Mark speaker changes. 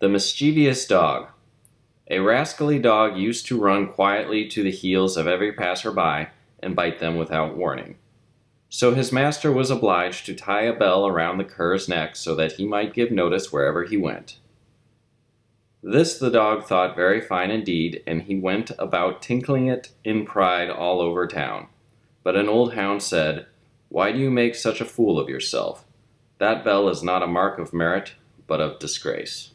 Speaker 1: The Mischievous Dog A rascally dog used to run quietly to the heels of every passer-by and bite them without warning. So his master was obliged to tie a bell around the cur's neck so that he might give notice wherever he went. This the dog thought very fine indeed, and he went about tinkling it in pride all over town. But an old hound said, Why do you make such a fool of yourself? That bell is not a mark of merit, but of disgrace.